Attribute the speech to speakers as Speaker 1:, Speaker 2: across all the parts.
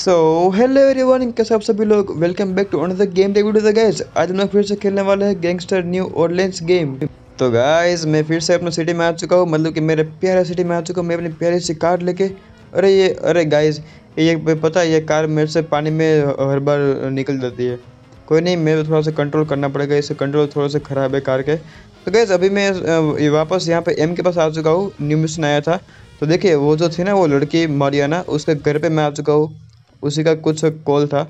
Speaker 1: So hello everyone कैसे आप सभी लोग welcome back to another game day video guys आज हम फिर से खेलने वाले हैं गैंगस्टर न्यू ऑरलेंस गेम तो गाइस मैं फिर से अपने सिटी में आ चुका हूँ मतलब कि मेरे प्यारे सिटी में आ चुका हूँ मैं अपनी प्यारी सी कार लेके। अरे ये अरे गाइस ये पता है ये कार मेरे से पानी में हर बार निकल जाती है। कोई नहीं मेरे थोड़ा सा कंट्रोल करना पड़ेगा इससे कंट्रोल थोड़ा सा ख़राब है कार के। तो गैस अभी मैं अ, वापस यहाँ पे एम के पास आ चुका हूँ न्यू मिशन आया था। तो देखिए वो जो थी ना वो लड़की मारियाना उसके घर पे मैं आ चुका हूँ। उसी का कुछ कॉल था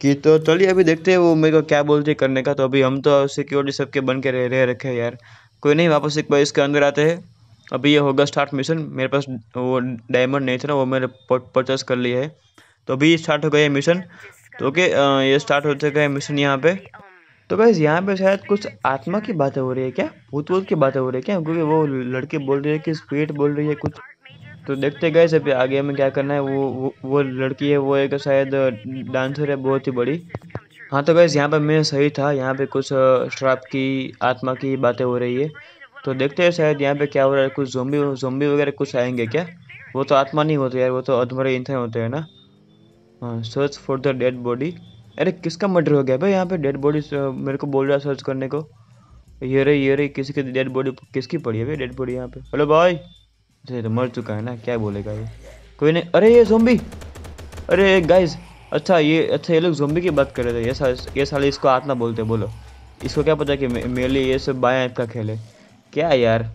Speaker 1: कि तो चलिए अभी देखते हैं वो मेरे को क्या बोलती है करने का। तो अभी हम तो सिक्योरिटी सबके बन के रह रह रखे हैं यार। कोई नहीं, वापस एक बार इसके अंदर आते हैं। अभी ये होगा स्टार्ट मिशन मेरे पास वो डायमंड नहीं था ना, वो मैंने परचेस कर लिया है। तो अभी स्टार्ट हो गया है मिशन तो ओके ये स्टार्ट हो चुका है मिशन यहाँ पे। तो गैस यहाँ पे शायद कुछ आत्मा की बातें हो रही है क्या? भूत वूत की बातें हो रही है क्या? क्योंकि वो लड़की बोल रही है कि स्पीड बोल रही है कुछ। तो देखते गए अभी आगे हमें क्या करना है वो वो, वो लड़की है वो एक शायद डांसर है बहुत ही बड़ी। हाँ तो गैस यहाँ पर मैं सही था यहाँ पे कुछ श्राप की आत्मा की बातें हो रही है। तो देखते हैं शायद यहाँ पे क्या हो रहा है कुछ जोम्बी जोम्बी वगैरह कुछ आएँगे क्या? वो तो आत्मा नहीं होते यार वो तो अधमरे इंसान होते हैं ना। हाँ search for the dead body अरे किसका मर्डर हो गया भाई यहाँ पे डेड बॉडी मेरे को बोल रहा है सर्च करने को। ये रही ये रही किसी की डेड बॉडी किसकी पड़ी है भाई डेड बॉडी यहाँ पे? हेलो भाई। ये तो मर चुका है ना, क्या बोलेगा ये? कोई नहीं। अरे, ये जोम्बी अरे गाइस अच्छा ये अच्छा ये लोग जोम्बी की बात कर रहे थे। ये साल, ये साले इसको आत्मा बोलते बोलो। इसको क्या पता कि मेरे लिए ये सब ऐप का खेल है? क्या यार?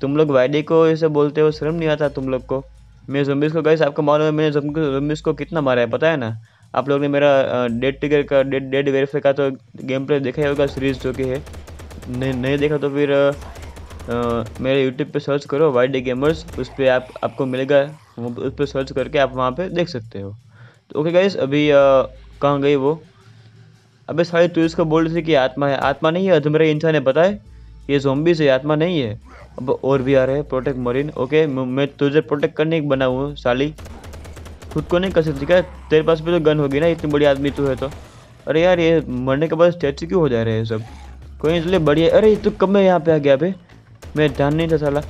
Speaker 1: तुम लोग वाइडी को ऐसे बोलते हो, शर्म नहीं आता तुम लोग को? मैं जोम्बिस को गाइस आपको मालूम है, मैंने जोम्बिस को कितना मारा है, पता है ना? आप लोग ने मेरा डेड टिगर का डेड डेड वेरीफाई का तो गेम प्ले देखा ही होगा सीरीज़ जो कि है। नहीं नहीं देखा तो फिर मेरे यूट्यूब पे सर्च करो वाई डी गेमर्स उस पर आप, आपको मिलेगा, उस पर सर्च करके आप वहाँ पे देख सकते हो। तो ओके गाइस अभी कहाँ गई वो? अबे सारी तू इसको बोल रही थी कि आत्मा है। आत्मा नहीं है अधमरे इंसान है है ये जोम्बी से आत्मा नहीं है। अब और भी आ रहे हैं प्रोटेक्ट मरीन ओके मैं तुझे प्रोटेक्ट करने की बना हुआ साली। खुद को नहीं कर सकती क्या? तेरे पास भी तो गन होगी ना, इतनी बड़ी आदमी तू है तो। अरे यार, ये मरने के बाद स्टैचू क्यों हो जा रहे हैं सब? कोई चलिए बढ़िया अरे तू कब मैं यहाँ पे आ गया बे? मैं ध्यान नहीं था साला।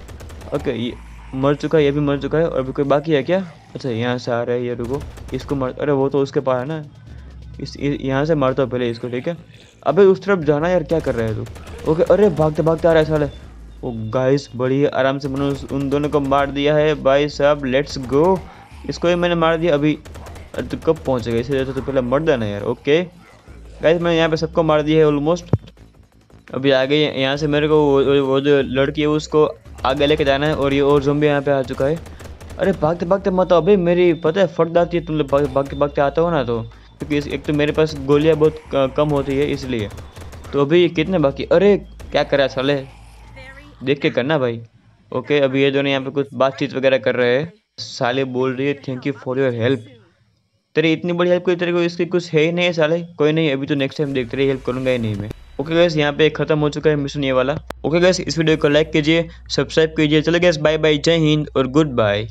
Speaker 1: ओके, ये मर चुका है, ये भी मर चुका है, और अभी कोई बाकी है क्या? अच्छा यहाँ से आ रहा है, ये रुको, इसको मर, अरे वो तो उसके पास है ना। इस यहाँ से मारता पहले इसको, ठीक है? अबे, उस तरफ़ जाना यार, क्या कर रहे है तू? ओके, अरे भागते भागते आ रहा है साले। ओ गाइस बड़ी आराम से मैंने उन दोनों को मार दिया है। भाई साहब लेट्स गो इसको भी मैंने मार दिया, अभी तू कब पहुँचेगा? इसे तो पहले मर देना यार ओके गाइस मैंने यहाँ पे सबको मार दिया है ऑलमोस्ट अभी आगे यहाँ से मेरे को वो, वो- जो लड़की है उसको आगे लेके जाना है और ये और जोम्बी यहाँ पे आ चुका है। अरे भागते भागते मत आओ भाई मेरी पता है फट जाती है तुम लोग भाग- भागते भागते आते हो ना तो। क्योंकि एक तो मेरे पास गोलियाँ बहुत कम होती है इसलिए। तो अभी कितने बाकी अरे क्या करा साले? देख के करना भाई। ओके अभी ये दोनों यहाँ पे कुछ बातचीत वगैरह कर रहे हैं। साले बोल रही है thank you for your help तेरी इतनी बड़ी हेल्प कोई तेरे को इसकी कुछ है ही नहीं साले। कोई नहीं अभी तो नेक्स्ट टाइम देख तेरी हेल्प करूँगा ही नहीं मैं। ओके गैस यहाँ पे खत्म हो चुका है मिशन ये वाला। ओके गैस इस वीडियो को लाइक कीजिए सब्सक्राइब कीजिए। चलो गैस बाय बाय जय हिंद और गुड बाय